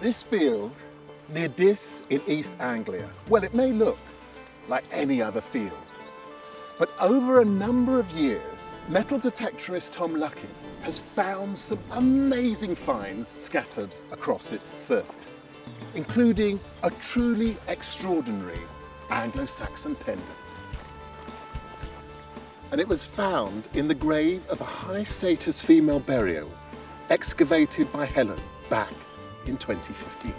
This field near Diss in East Anglia, well, it may look like any other field, but over a number of years, metal detectorist Tom Lucas has found some amazing finds scattered across its surface, including a truly extraordinary Anglo-Saxon pendant. And it was found in the grave of a high status female burial excavated by Helen back in 2015.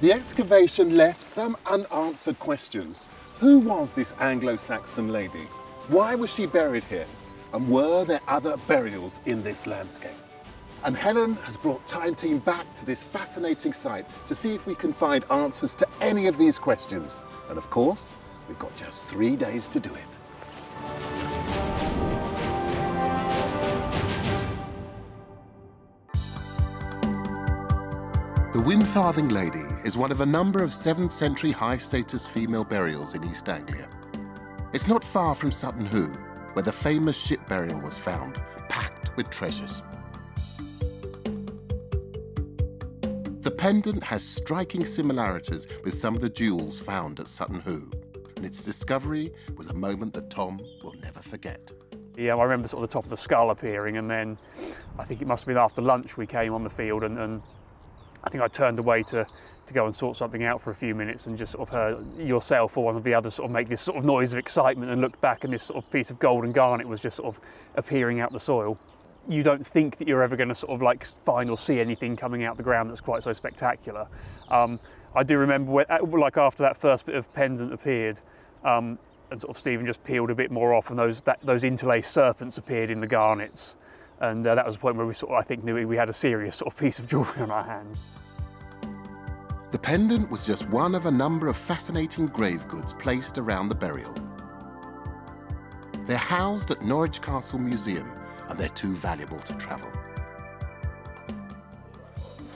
The excavation left some unanswered questions. Who was this Anglo-Saxon lady? Why was she buried here? And were there other burials in this landscape? And Helen has brought Time Team back to this fascinating site to see if we can find answers to any of these questions. And of course, we've got just three days to do it. The Winfarthing Lady is one of a number of 7th century high status female burials in East Anglia. It's not far from Sutton Hoo, where the famous ship burial was found, packed with treasures. The pendant has striking similarities with some of the jewels found at Sutton Hoo, and its discovery was a moment that Tom will never forget. Yeah, I remember sort of the top of the skull appearing, and then I think it must have been after lunch we came on the field, and, and I think I turned away to, to go and sort something out for a few minutes and just sort of heard yourself or one of the others sort of make this sort of noise of excitement and looked back and this sort of piece of golden garnet was just sort of appearing out the soil. You don't think that you're ever going to sort of like find or see anything coming out the ground that's quite so spectacular. Um, I do remember when, like after that first bit of pendant appeared, um, and sort of Stephen just peeled a bit more off, and those that, those interlaced serpents appeared in the garnets, and uh, that was the point where we sort of I think knew we had a serious sort of piece of jewellery on our hands. The pendant was just one of a number of fascinating grave goods placed around the burial. They're housed at Norwich Castle Museum, and they're too valuable to travel.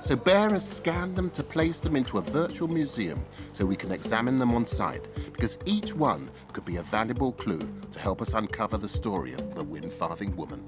So Bear has scanned them to place them into a virtual museum so we can examine them on site, because each one could be a valuable clue to help us uncover the story of the Winfarthing woman.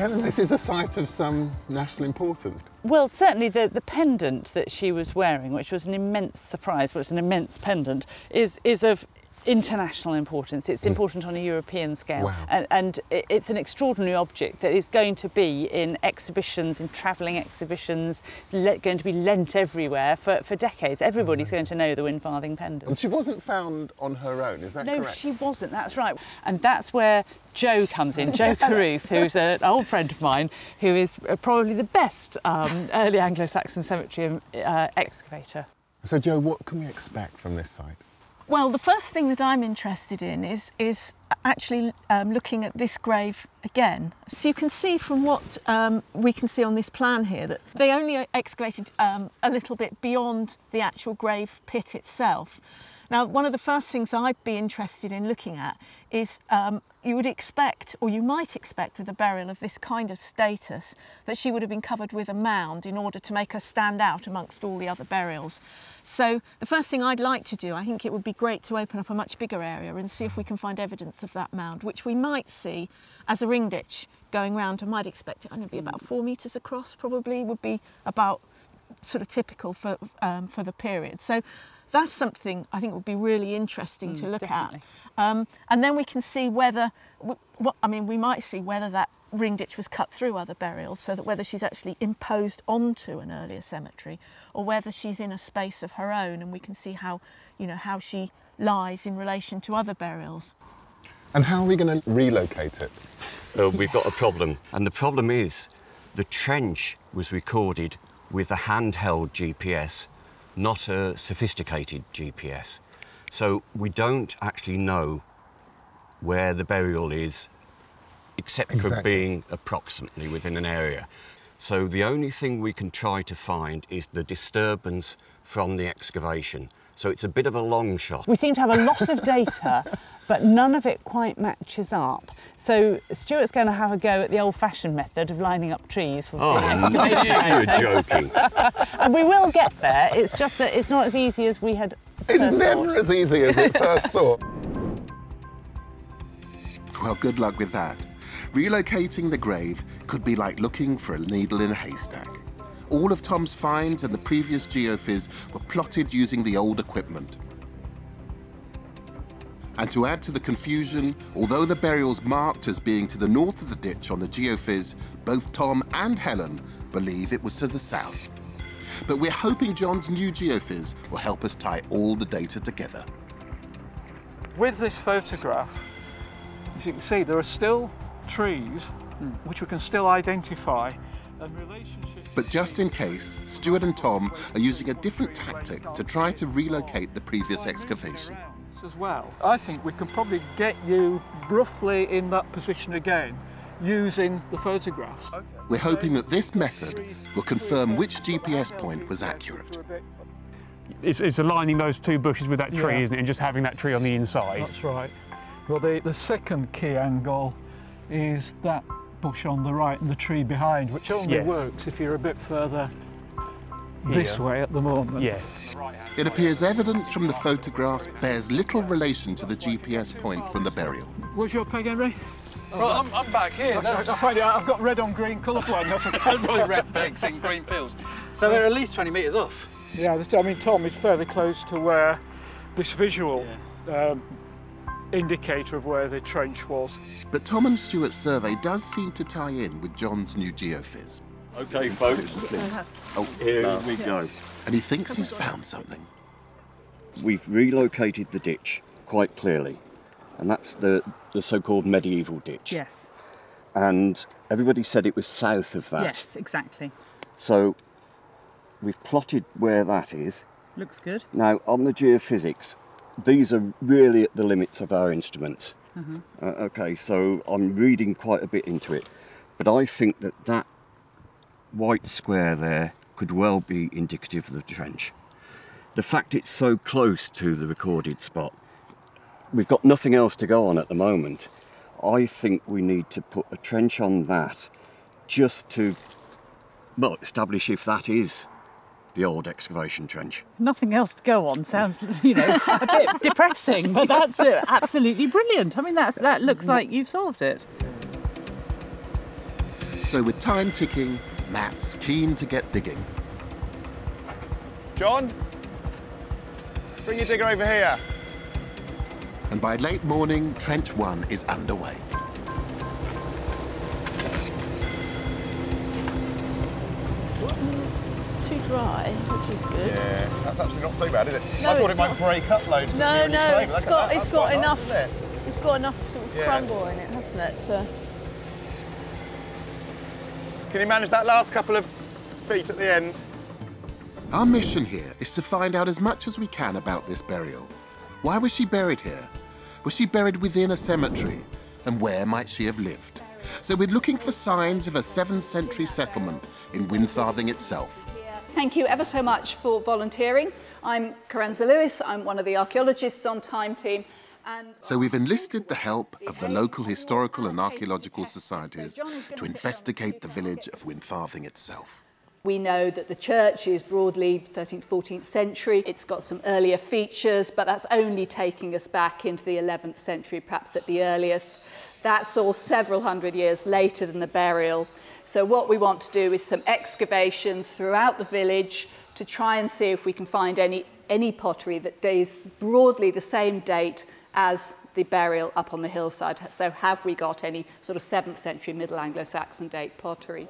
Helen, this is a site of some national importance. Well, certainly the, the pendant that she was wearing, which was an immense surprise, but it's an immense pendant, is, is of international importance. It's important on a European scale. Wow. And, and it's an extraordinary object that is going to be in exhibitions, in travelling exhibitions, going to be lent everywhere for, for decades. Everybody's going to know the Winfarthing pendant. And she wasn't found on her own, is that No, correct? she wasn't. That's right. And that's where Joe comes in. Joe Caruth, who's an old friend of mine, who is uh, probably the best um, early Anglo-Saxon cemetery uh, excavator. So, Joe, what can we expect from this site? Well, the first thing that I'm interested in is is actually um, looking at this grave again. So you can see from what um, we can see on this plan here that they only excavated um, a little bit beyond the actual grave pit itself. Now, one of the first things I'd be interested in looking at is um, you would expect, or you might expect, with a burial of this kind of status, that she would have been covered with a mound in order to make her stand out amongst all the other burials. So, the first thing I'd like to do, I think it would be great to open up a much bigger area and see if we can find evidence of that mound, which we might see as a ring ditch going round. I might expect it to be about four metres across, probably, would be about sort of typical for, um, for the period. So that's something I think would be really interesting to look definitely. at. Um, and then we can see whether, what, I mean, we might see whether that ring ditch was cut through other burials, so that whether she's actually imposed onto an earlier cemetery or whether she's in a space of her own and we can see how, you know, how she lies in relation to other burials. And how are we going to relocate it? uh, we've got a problem. And the problem is the trench was recorded with a handheld GPS, not a sophisticated GPS. So we don't actually know where the burial is, except for being approximately within an area. So the only thing we can try to find is the disturbance from the excavation. So it's a bit of a long shot. We seem to have a lot of data, but none of it quite matches up. So Stuart's going to have a go at the old-fashioned method of lining up trees for Oh, excavation you're joking. And we will get there. It's just that it's not as easy as we had thought. It's never thought. as easy as it first thought. Well, good luck with that. Relocating the grave could be like looking for a needle in a haystack. All of Tom's finds and the previous geophys were plotted using the old equipment. And to add to the confusion, although the burial's marked as being to the north of the ditch on the geophys, both Tom and Helen believe it was to the south. But we're hoping John's new geophys will help us tie all the data together. With this photograph, as you can see, there are still trees hmm. which we can still identify and relationships. But just in case, Stuart and Tom are using a different tactic to try to relocate the previous excavation. As well, I think we can probably get you roughly in that position again using the photographs. We're hoping that this method will confirm which GPS point was accurate. It's, it's aligning those two bushes with that tree, Yeah. isn't it? And just having that tree on the inside. That's right. Well, the, the second key angle is that bush on the right and the tree behind, which only Yeah. works if you're a bit further this Here. way at the moment. Yes. It appears evidence from the photographs bears little relation to the GPS point from the burial. Where's your peg, Henry? Well, I'm, I'm back here. I, That's I find it, I've got red on green colour blindness. probably red pegs in green fields. So we're at least 20 metres off. yeah, I mean, Tom is fairly close to where this visual um, indicator of where the trench was. But Tom and Stuart's survey does seem to tie in with John's new geophys. Okay, folks. Oh, here we go. And he thinks he's found something. We've relocated the ditch quite clearly, and that's the, the so-called medieval ditch. Yes, And everybody said it was south of that. yes, exactly. So we've plotted where that is. Looks good. Now, on the geophysics, these are really at the limits of our instruments. Uh, okay, so I'm reading quite a bit into it, but I think that that white square there could well be indicative of the trench. The fact it's so close to the recorded spot, we've got nothing else to go on at the moment. I think we need to put a trench on that just to, well, establish if that is the old excavation trench. Nothing else to go on sounds, you know, a bit depressing, but that's uh, absolutely brilliant. I mean, that's that looks like you've solved it. So with time ticking, Matt's keen to get digging. John, bring your digger over here. And by late morning, Trench 1 is underway. Too dry, which is good. Yeah, that's actually not so bad, is it? No, I thought it might not. break up loads. No, no, were it's Look at got- that, it's that's got quite nice, enough- isn't it? It's got enough sort of Yeah. crumble in it, hasn't it? To... Can you manage that last couple of feet at the end? Our mission here is to find out as much as we can about this burial. Why was she buried here? Was she buried within a cemetery? And where might she have lived? So we're looking for signs of a 7th century settlement in Winfarthing itself. Thank you ever so much for volunteering. I'm Carenza Lewis. I'm one of the archaeologists on Time Team. And So we've enlisted the help of the local historical and archaeological societies to investigate the village of Winfarthing itself. we know that the church is broadly 13th, 14th century. It's got some earlier features, but that's only taking us back into the 11th century, perhaps at the earliest. That's all several hundred years later than the burial. So what we want to do is some excavations throughout the village to try and see if we can find any, any pottery that dates broadly the same date as the burial up on the hillside. So have we got any sort of 7th century Middle Anglo-Saxon date pottery?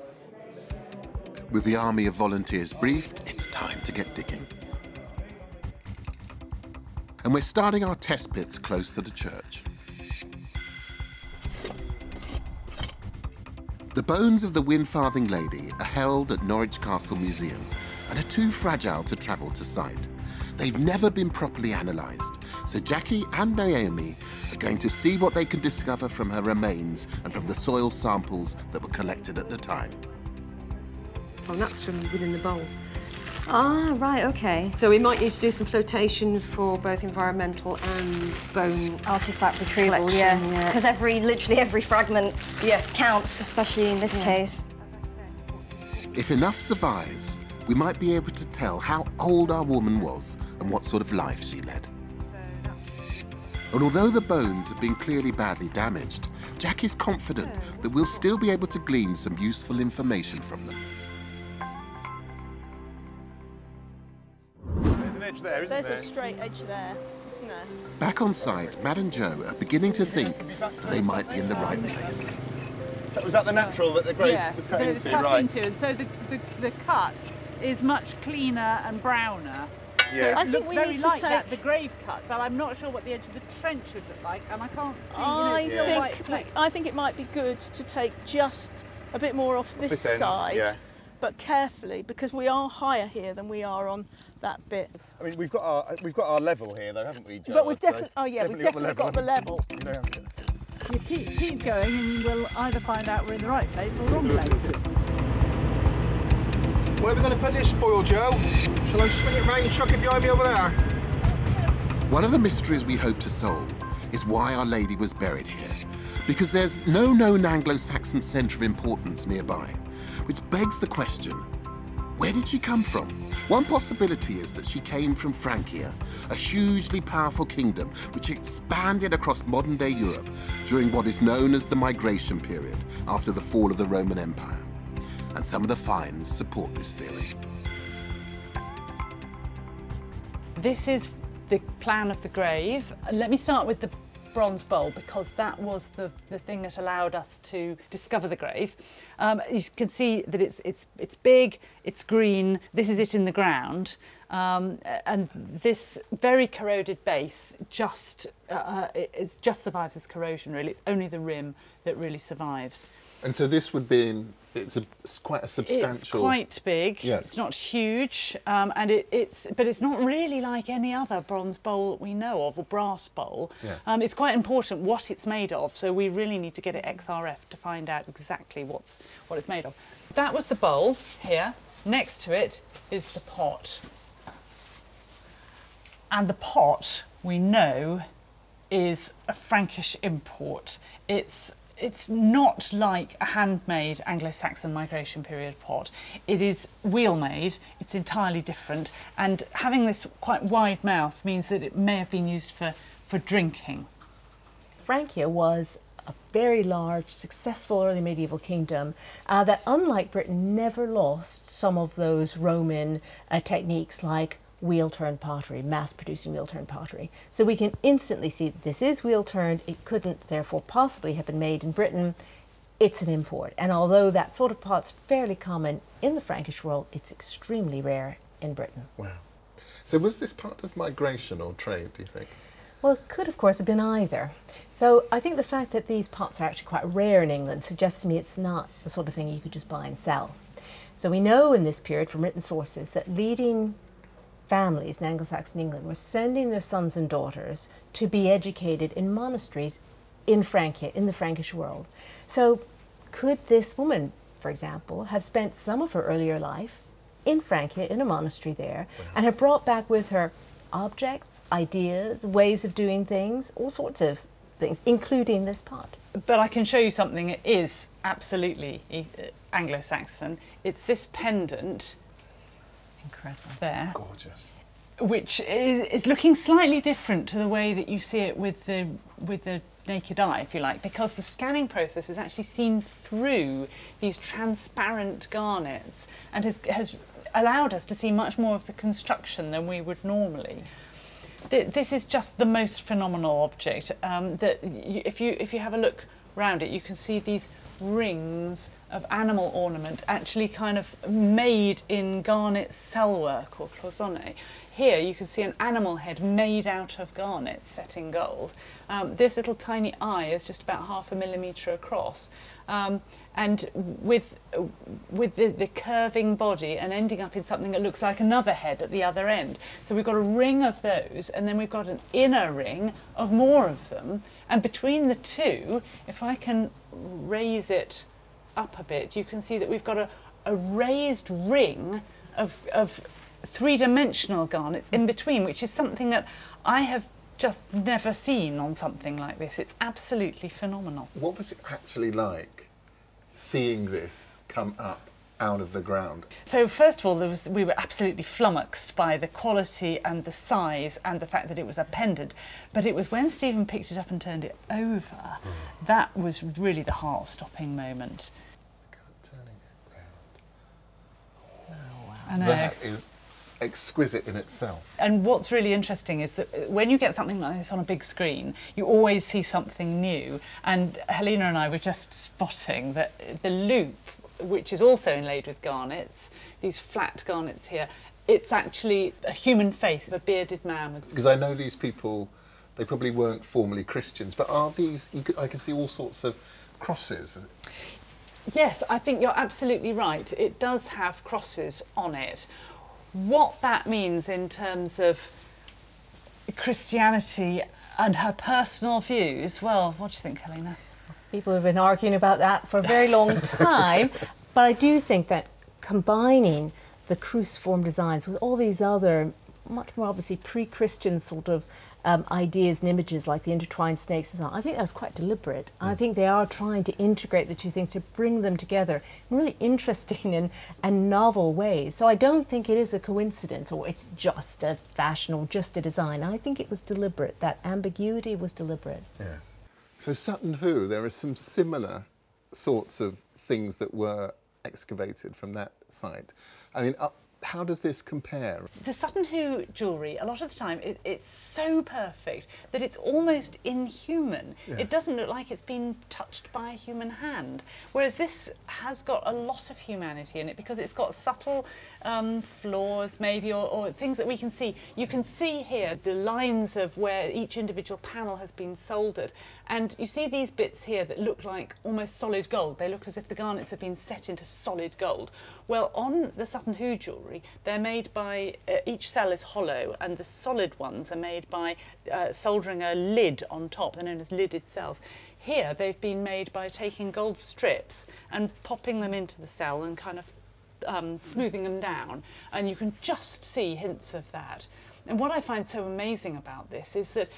With the army of volunteers briefed, it's time to get digging. And we're starting our test pits close to the church. The bones of the Winfarthing lady are held at Norwich Castle Museum and are too fragile to travel to site. They've never been properly analysed, so Jackie and Naomi are going to see what they can discover from her remains and from the soil samples that were collected at the time. Oh, that's from within the bowl. Ah, right, okay. So we might need to do some flotation for both environmental and bone Artifact retrieval, collection, yeah. Because every, literally every fragment Yeah. counts, especially in this case. If enough survives, we might be able to tell how old our woman was and what sort of life she led. And although the bones have been clearly badly damaged, Jack is confident that we'll still be able to glean some useful information from them. Edge there, isn't There's there? a straight edge there, isn't there? Back on site, Matt and Joe are beginning to think that they might be in the right place. So was that the natural that the grave yeah, was cut that it was into, cut right? into, and so the, the, the cut is much cleaner and browner. Yeah. So I think looks we very need to like that, take- the grave cut, but I'm not sure what the edge of the trench would look like, and I can't see. you know, I it's still white think fleck. I think it might be good to take just a bit more off this, this end, side, yeah. but carefully because we are higher here than we are on that bit. I mean, we've got our we've got our level here, though, haven't we? Joe? but we've I'd say? definitely oh yeah, we've definitely got the level. You know, You keep, keep going, and you will either find out we're in the right place or wrong place. Where are we going to put this spoil, Joe? Shall I swing it round and chuck it behind me over there? One of the mysteries we hope to solve is why Our Lady was buried here. Because there's no known Anglo Saxon centre of importance nearby, which begs the question where did she come from? One possibility is that she came from Francia, a hugely powerful kingdom which expanded across modern day Europe during what is known as the migration period after the fall of the Roman Empire. And some of the finds support this theory. This is the plan of the grave. Let me start with the bronze bowl because that was the, the thing that allowed us to discover the grave. Um, you can see that it's, it's, it's big, it's green, this is it in the ground. Um, and this very corroded base just, uh, uh, it- just survives as corrosion really. It's only the rim that really survives. And so this would be in, it's, a, it's quite a substantial. It's quite big. Yes. It's not huge, um, and it, it's but it's not really like any other bronze bowl that we know of or brass bowl. Yes. Um, it's quite important what it's made of, so we really need to get it XRF to find out exactly what's what it's made of. That was the bowl here. Next to it is the pot, and the pot we know is a Frankish import. It's it's not like a handmade Anglo-Saxon migration period pot. It is wheel made. It's entirely different, and having this quite wide mouth means that it may have been used for for drinking. Francia was a very large, successful early medieval kingdom uh, that, unlike Britain, never lost some of those Roman uh, techniques like wheel turned pottery, mass producing wheel turned pottery. So we can instantly see that this is wheel turned. It couldn't, therefore, possibly have been made in Britain. It's an import. And although that sort of pot's fairly common in the Frankish world, it's extremely rare in Britain. Wow. So was this part of migration or trade, do you think? Well, it could, of course, have been either. So I think the fact that these pots are actually quite rare in England suggests to me it's not the sort of thing you could just buy and sell. So we know in this period from written sources that leading families in Anglo-Saxon England were sending their sons and daughters to be educated in monasteries in Francia, in the Frankish world. So could this woman, for example, have spent some of her earlier life in Francia, in a monastery there, and have brought back with her objects, ideas, ways of doing things, all sorts of things, including this pot. But I can show you something that is absolutely e- uh, Anglo-Saxon. It's this pendant. Incredible. There. Gorgeous. which is, is looking slightly different to the way that you see it with the with the naked eye, if you like, because the scanning process is actually seen through these transparent garnets and has, has allowed us to see much more of the construction than we would normally. Th- This is just the most phenomenal object um, that y- if you if you have a look round it, you can see these rings of animal ornament actually kind of made in garnet cell work or cloisonne. Here you can see an animal head made out of garnet set in gold. Um, this little tiny eye is just about half a millimetre across. Um, and with, with the, the curving body and ending up in something that looks like another head at the other end. So we've got a ring of those and then we've got an inner ring of more of them. And between the two, if I can raise it up a bit, you can see that we've got a, a raised ring of, of three-dimensional garnets in between, which is something that I have just never seen on something like this. It's absolutely phenomenal. What was it actually like seeing this come up out of the ground? So first of all, there was, we were absolutely flummoxed by the quality and the size and the fact that it was a pendant. But it was when Stephen picked it up and turned it over, hmm. that was really the heart-stopping moment. I oh, know. That is exquisite in itself. And what's really interesting is that uh, when you get something like this on a big screen, you always see something new. And Helena and I were just spotting that uh, the loop, which is also inlaid with garnets, these flat garnets here, it's actually a human face, a bearded man. Because I know these people, they probably weren't formally Christians, but are these, you could, I can see all sorts of crosses. Yes, I think you're absolutely right. It does have crosses on it. What that means in terms of Christianity and her personal views, well, what do you think, Helena? People have been arguing about that for a very long time, but I do think that combining the cruciform designs with all these other, much more obviously pre-Christian sort of um, ideas and images like the intertwined snakes and so on, I think that's quite deliberate. I think they are trying to integrate the two things to bring them together in really interesting and, and novel ways. So I don't think it is a coincidence or it's just a fashion or just a design. I think it was deliberate. That ambiguity was deliberate. Yes. So Sutton Hoo, there are some similar sorts of things that were excavated from that site. I mean, uh, how does this compare? The Sutton Hoo jewellery, a lot of the time, it, it's so perfect that it's almost inhuman. Yes. It doesn't look like it's been touched by a human hand. Whereas this has got a lot of humanity in it because it's got subtle um, flaws, maybe, or, or things that we can see. You can see here the lines of where each individual panel has been soldered. And you see these bits here that look like almost solid gold. They look as if the garnets have been set into solid gold. Well, on the Sutton Hoo jewellery, they're made by, uh, each cell is hollow, and the solid ones are made by uh, soldering a lid on top. They're known as lidded cells. Here, they've been made by taking gold strips and popping them into the cell and kind of um, smoothing them down. And you can just see hints of that. And what I find so amazing about this is that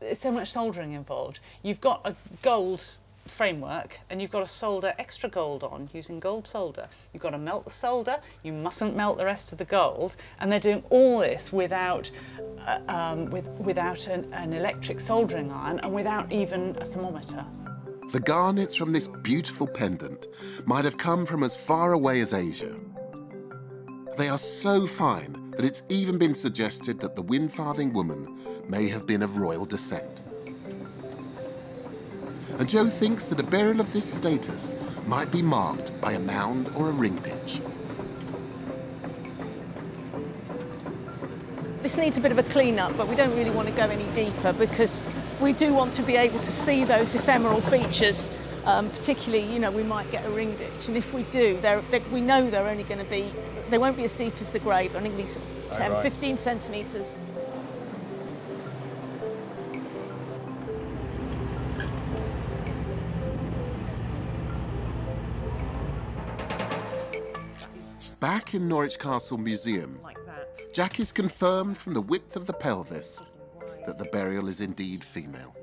there's so much soldering involved. You've got a gold framework and you've got to solder extra gold on using gold solder. You've got to melt the solder, you mustn't melt the rest of the gold, and they're doing all this without, uh, um, with, without an, an electric soldering iron and without even a thermometer. The garnets from this beautiful pendant might have come from as far away as Asia. They are so fine that it's even been suggested that the Winfarthing woman may have been of royal descent. And Joe thinks that a burial of this status might be marked by a mound or a ring ditch. This needs a bit of a clean-up, but we don't really want to go any deeper because we do want to be able to see those ephemeral features. Um, particularly, you know, we might get a ring ditch, and if we do, they're, they, we know they're only going to be, they won't be as deep as the grave, they're only going to be sort of 10, right. 15 centimetres. Back in Norwich Castle Museum, Jack is confirmed from the width of the pelvis that the burial is indeed female.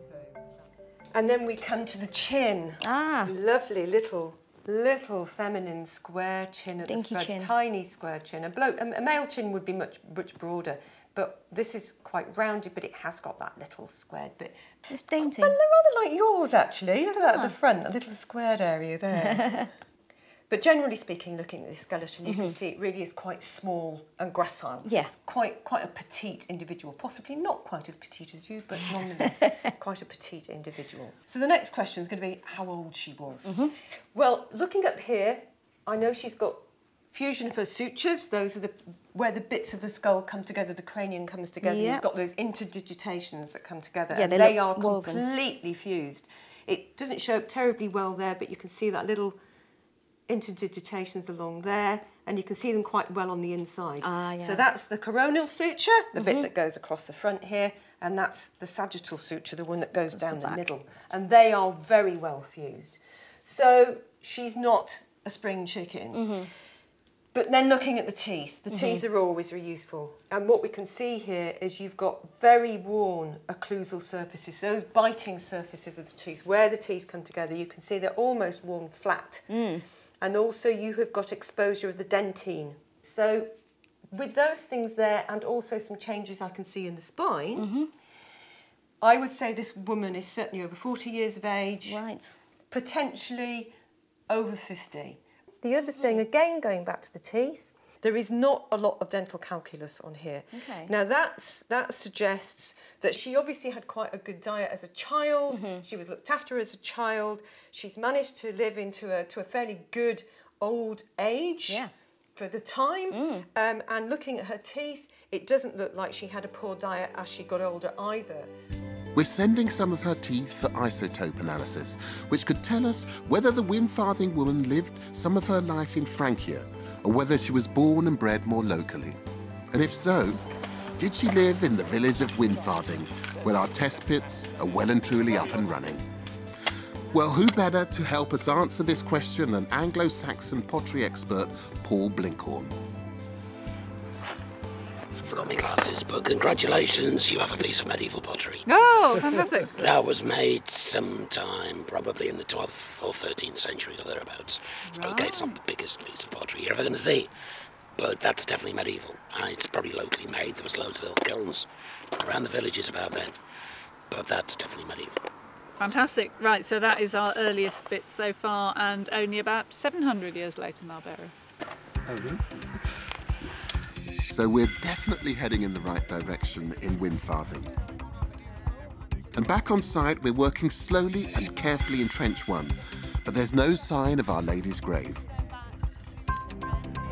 And then we come to the chin. Ah. Lovely little, little feminine square chin at Dinky the front. chin. Tiny square chin. A, bloke, a, a male chin would be much, much broader, but this is quite rounded, but it has got that little squared bit. It's dainty. Well, they're rather like yours, actually. Look at that at Ah. the front, a little squared area there. but generally speaking, looking at this skeleton, you can mm-hmm. see it really is quite small and gracile. So it's quite, quite a petite individual, possibly not quite as petite as you, but nonetheless, quite a petite individual. So the next question is going to be how old she was. Mm-hmm. Well, looking up here, I know she's got fusion of her sutures. Those are the where the bits of the skull come together, the cranium comes together. Yeah. You've got those interdigitations that come together, Yeah, and they they, are woven. completely fused. It doesn't show up terribly well there, but you can see that little interdigitations along there, and you can see them quite well on the inside. Ah, yeah. So that's the coronal suture, the bit mm-hmm. that goes across the front here, and that's the sagittal suture, the one that goes down the, back. middle. And they are very well fused. So she's not a spring chicken. Mm-hmm. But then looking at the teeth, the teeth mm-hmm. are always very useful. And what we can see here is you've got very worn occlusal surfaces, those biting surfaces of the tooth, where the teeth come together, you can see they're almost worn flat. Mm. And also you have got exposure of the dentine. So with those things there and also some changes I can see in the spine, mm-hmm. I would say this woman is certainly over 40 years of age. Right. Potentially over 50. The other thing, again, going back to the teeth, there is not a lot of dental calculus on here. Okay. Now that's that suggests that she obviously had quite a good diet as a child. Mm-hmm. She was looked after as a child. She's managed to live into a to a fairly good old age. Yeah. For the time, Mm. um, and looking at her teeth, it doesn't look like she had a poor diet as she got older either. We're sending some of her teeth for isotope analysis, which could tell us whether the Winfarthing woman lived some of her life in Francia or whether she was born and bred more locally. And if so, did she live in the village of Winfarthing, where our test pits are well and truly up and running? Well, who better to help us answer this question than Anglo Saxon pottery expert Paul Blinkhorn? Forgot my glasses, but congratulations, you have a piece of medieval pottery. Oh, fantastic. That was made sometime, probably in the 12th or 13th century or thereabouts. Okay, it's not the biggest piece of pottery you're ever going to see, but that's definitely medieval. And it's probably locally made. There was loads of little kilns around the villages about then, but that's definitely medieval. Fantastic. Right, so that is our earliest bit so far, and only about 700 years later now, Barrow. So we're definitely heading in the right direction in Winfarthing. And back on site, we're working slowly and carefully in Trench 1, but there's no sign of Our Lady's grave.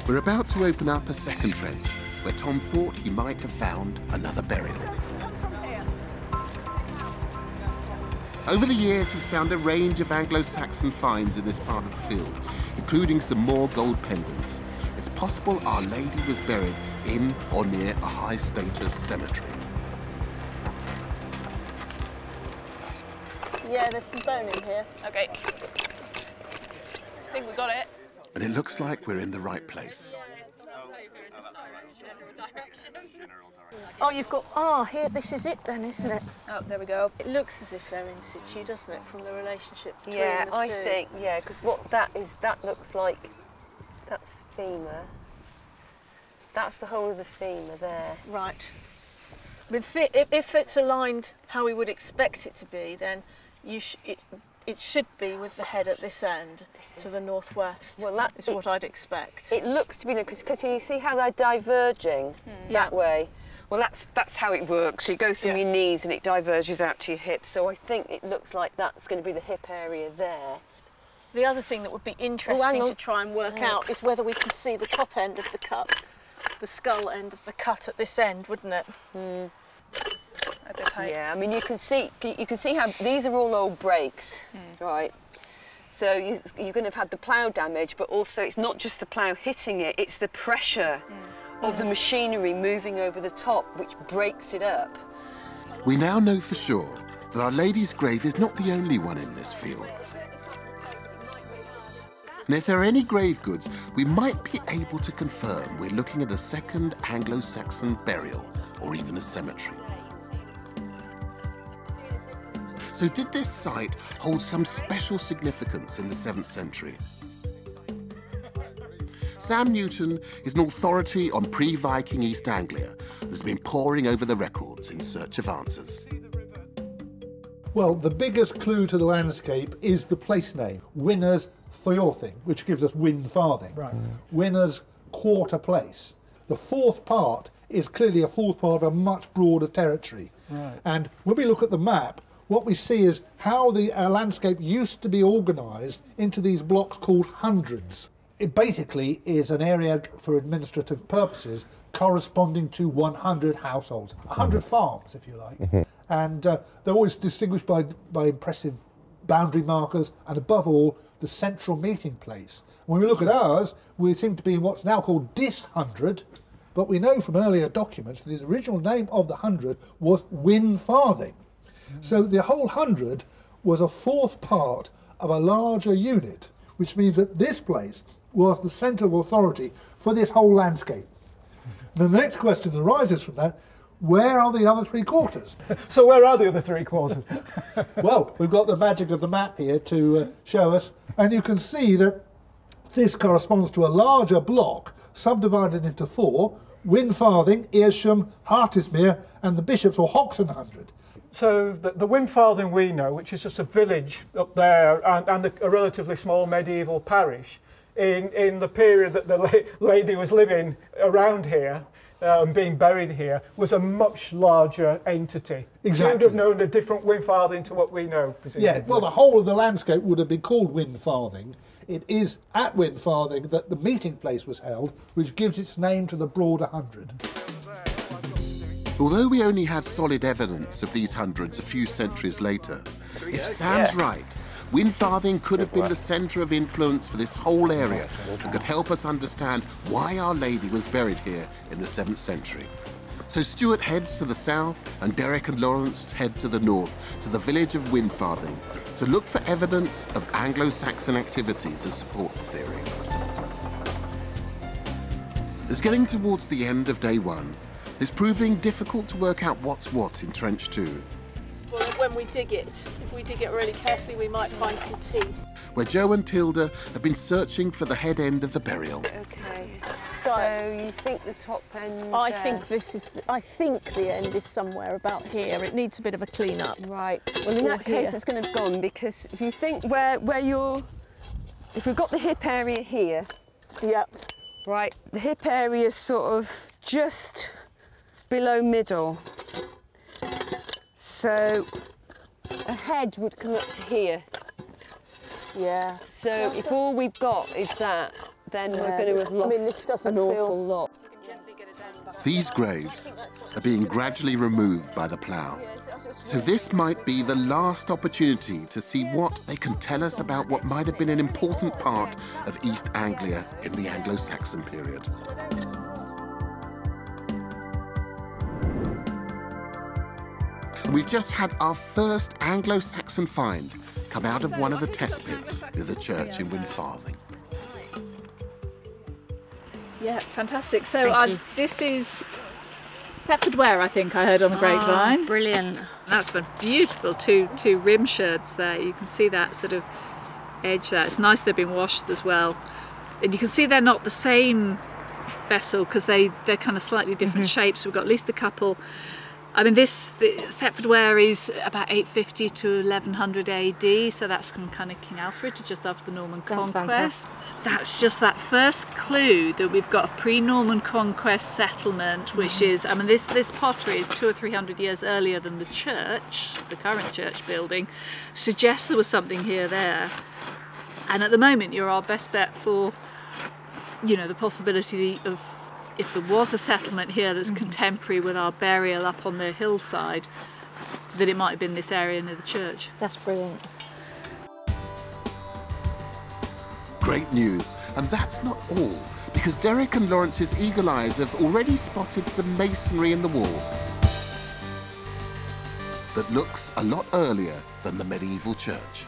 We're about to open up a second trench, where Tom thought he might have found another burial. Over the years, he's found a range of Anglo-Saxon finds in this part of the field, including some more gold pendants. It's possible Our Lady was buried in or near a high-status cemetery. Yeah, there's some bone in here. Okay. I think we got it. And it looks like we're in the right place. Oh, you've got. Oh, here, this is it then, isn't it? Oh, there we go. It looks as if they're in situ, doesn't it, from the relationship between Yeah, the I two? think, yeah, because what that is, that looks like, that's femur. That's the whole of the femur there. Right. With if, it's aligned how we would expect it to be, then you sh- it, it should be with the head at this end to the northwest. Well, that is what I'd expect. It looks to be because you see how they're diverging hmm. that way. Well, that's that's how it works. You go from your knees and it diverges out to your hips. So I think it looks like that's going to be the hip area there. The other thing that would be oh, interesting on. to try and work Oh. out is whether we can see the top end of the cut, the skull end of the cut at this end, wouldn't it? Hmm. At this height. Yeah, I mean you can see you can see how these are all old breaks, hmm. right? So you, you're going to have had the plough damage, but also it's not just the plough hitting it; it's the pressure hmm. of the machinery moving over the top, which breaks it up. We now know for sure that Our Lady's grave is not the only one in this field. And if there are any grave goods, we might be able to confirm we're looking at a second Anglo-Saxon burial, or even a cemetery. So did this site hold some special significance in the 7th century? Sam Newton is an authority on pre-Viking East Anglia and has been poring over the records in search of answers. Well, the biggest clue to the landscape is the place name, Winners Thyorthing, which gives us Win Farthing. Right. Winners Quarter Place. The fourth part is clearly a fourth part of a much broader territory. Right. And when we look at the map, what we see is how the uh, landscape used to be organised into these blocks called hundreds. It basically is an area for administrative purposes corresponding to 100 households, 100 farms, if you like. And uh, they're always distinguished by, by impressive boundary markers and, above all, the central meeting place. When we look at ours, we seem to be in what's now called Diss Hundred, but we know from earlier documents that the original name of the hundred was Win Farthing. So the whole hundred was a fourth part of a larger unit, which means that this place was the centre of authority for this whole landscape. And the next question that arises from that where are the other three quarters? So where are the other three quarters? well, we've got the magic of the map here to uh, show us, and you can see that This corresponds to a larger block subdivided into four, Winfarthing, Earsham, Hartismere and the Bishops or Hoxne Hundred. So the, the Winfarthing we know, which is just a village up there and, and a, a relatively small medieval parish, in, in the period that the la lady was living around here and being buried here, was a much larger entity. Exactly. You'd have known a different Winfarthing to what we know, presumably. Yeah, well, the whole of the landscape would have been called Winfarthing. It is at Winfarthing that the meeting place was held, which gives its name to the broader hundred. Although we only have solid evidence of these hundreds a few centuries later, if Sam's right, Winfarthing could have been the centre of influence for this whole area and could help us understand why Our Lady was buried here in the 7th century. So Stuart heads to the south and Derek and Lawrence head to the north to the village of Winfarthing to look for evidence of Anglo-Saxon activity to support the theory. As getting towards the end of day one, it's proving difficult to work out what's what in Trench 2, Well, when we dig it, if we dig it really carefully, we might find some teeth. where Joe and Tilda have been searching for the head end of the burial. Okay. So you think the top end? I there? think this is. I think the end is somewhere about here. It needs a bit of a clean up. Right. Well, in Or that case, it's going to have gone because if you think where where you're, if we've got the hip area here. Yep. Right. The hip area is sort of just below middle. So a head would come up to here. Yeah. So if all we've got is that, then we're going to this- have I lost mean, this doesn't an feel- awful lot. These graves are being gradually removed by the plough. So this might be the last opportunity to see what they can tell us about what might have been an important part of East Anglia in the Anglo-Saxon period. And we've just had our first Anglo-Saxon find come out of one of the test pits near the church in Winfarthing. Yeah, fantastic. So uh, this is Thetford Ware, I think I heard on the Ah, grapevine. brilliant. That's been beautiful. Two two rim sherds there. You can see that sort of edge there. It's nice they've been washed as well, and you can see they're not the same vessel because they they're kind of slightly different Mm-hmm. shapes. We've got at least a couple. I mean, this the Thetford Ware is about 850 to 1100 AD, so that's from kind of King Alfred, just after the Norman That's conquest. fantastic. That's just that first clue that we've got a pre-Norman conquest settlement, which Mm-hmm. is, I mean, this this pottery is two or three hundred years earlier than the church, the current church building, suggests there was something here there. And at the moment, you're our best bet for, you know, the possibility of if there was a settlement here that's contemporary with our burial up on the hillside, that it might have been this area near the church. That's brilliant. Great news. And that's not all, because Derek and Lawrence's eagle eyes have already spotted some masonry in the wall that looks a lot earlier than the medieval church.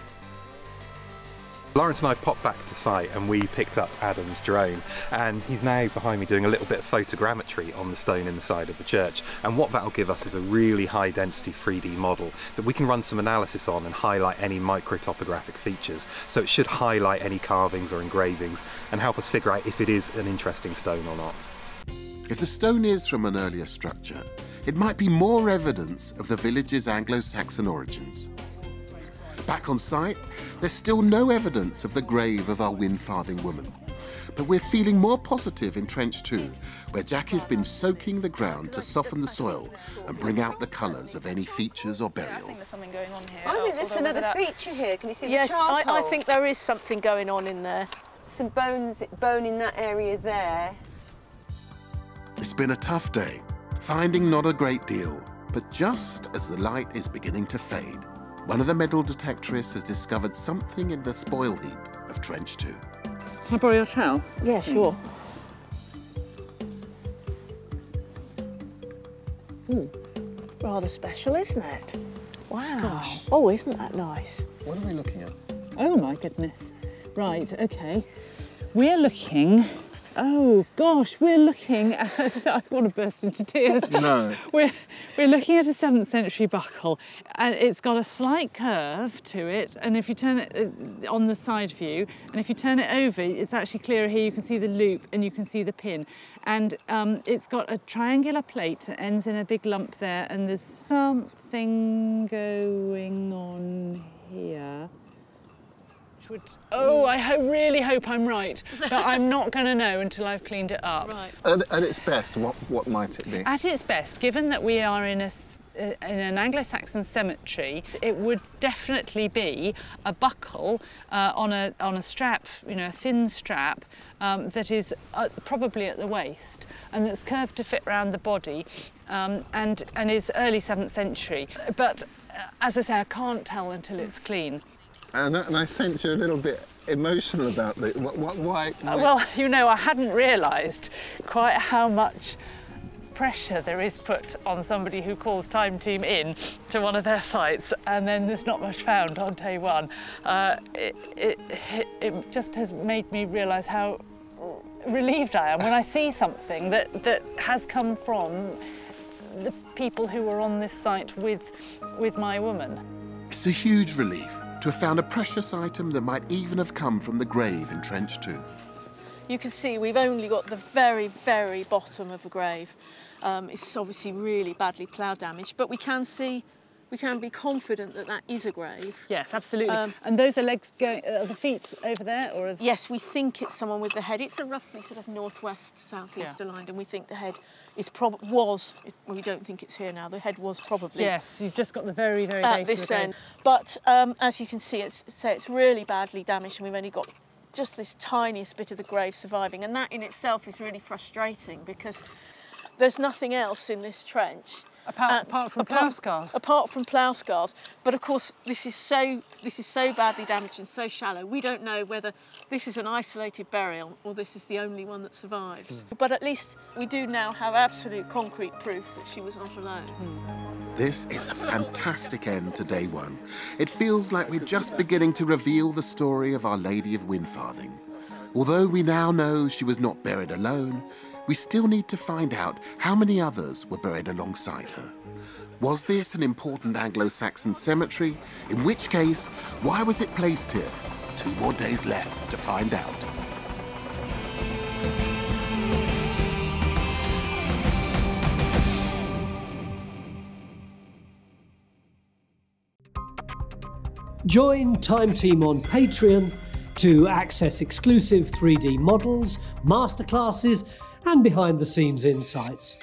Lawrence and I popped back to site and we picked up Adam's drone and he's now behind me doing a little bit of photogrammetry on the stone in the side of the church and what that'll give us is a really high density 3D model that we can run some analysis on and highlight any microtopographic features so it should highlight any carvings or engravings and help us figure out if it is an interesting stone or not. If the stone is from an earlier structure, it might be more evidence of the village's Anglo-Saxon origins. Back on site, there's still no evidence of the grave of our Winfarthing woman. But we're feeling more positive in Trench 2, where Jackie's been soaking the ground to soften the soil and bring out the colours of any features or burials. something going on here. I think there's another feature here. Can you see Yes, the I, charcoal? I think there is something going on in there. Some bones, bone in that area there. It's been a tough day, finding not a great deal, but just as the light is beginning to fade, one of the metal detectorists has discovered something in the spoil heap of Trench 2. Can I borrow your trowel? Yeah, sure. Ooh, rather special, isn't it? Wow. Oh, isn't that nice? What are we looking at? Oh my goodness. Right, okay. We're looking Oh gosh, we're looking at. I want to burst into tears. No. We're, we're looking at a 7th century buckle and it's got a slight curve to it. And if you turn it uh, on the side view, and if you turn it over, it's actually clearer here. You can see the loop and you can see the pin. And um, it's got a triangular plate that ends in a big lump there, and there's something going on here. Which would- Oh, I ho- really hope I'm right, but I'm not going to know until I've cleaned it up. Right. At, at its best, what, what might it be? At its best, given that we are in a s- uh, in an Anglo-Saxon cemetery, it would definitely be a buckle uh, on a on a strap, you know, a thin strap um, that is uh, probably at the waist and that's curved to fit around the body, um, and and is early seventh century. But uh, as I say, I can't tell until it's clean. And, I- and I sense you're a little bit emotional about the what, what, why, Uh, why- well, you know, I hadn't realised quite how much pressure there is put on somebody who calls Time Team in to one of their sites and then there's not much found on day one. Uh, it, it, it, it just has made me realise how relieved I am when I see something that, that has come from the people who were on this site with, with my woman. It's a huge relief to have found a precious item that might even have come from the grave in Trench 2. You can see we've only got the very, very bottom of the grave. Um, it's obviously really badly plough damaged, but we can see, we can be confident that that is a grave. Yes, absolutely. Um, and those are legs going, are the feet over there, or are the... Yes, we think it's someone with the head. It's a roughly sort of northwest, southeast Yeah. aligned, and we think the head is prob was. It, we don't think it's here now. The head was probably Yes, you've just got the very, very at base this of end. But um, as you can see, it's say it's really badly damaged, and we've only got just this tiniest bit of the grave surviving, and that in itself is really frustrating because there's nothing else in this trench. Apart, apart from plough scars. Apart from plough scars, but of course this is so this is so badly damaged and so shallow. We don't know whether this is an isolated burial or this is the only one that survives. Hmm. But at least we do now have absolute concrete proof that she was not alone. Hmm. This is a fantastic end to day one. It feels like we're just beginning to reveal the story of Our Lady of Winfarthing. Although we now know she was not buried alone, we still need to find out how many others were buried alongside her. Was this an important Anglo-Saxon cemetery? In which case, why was it placed here? Two more days left to find out. Join Time Team on Patreon to access exclusive 3D models, masterclasses, and behind the scenes insights.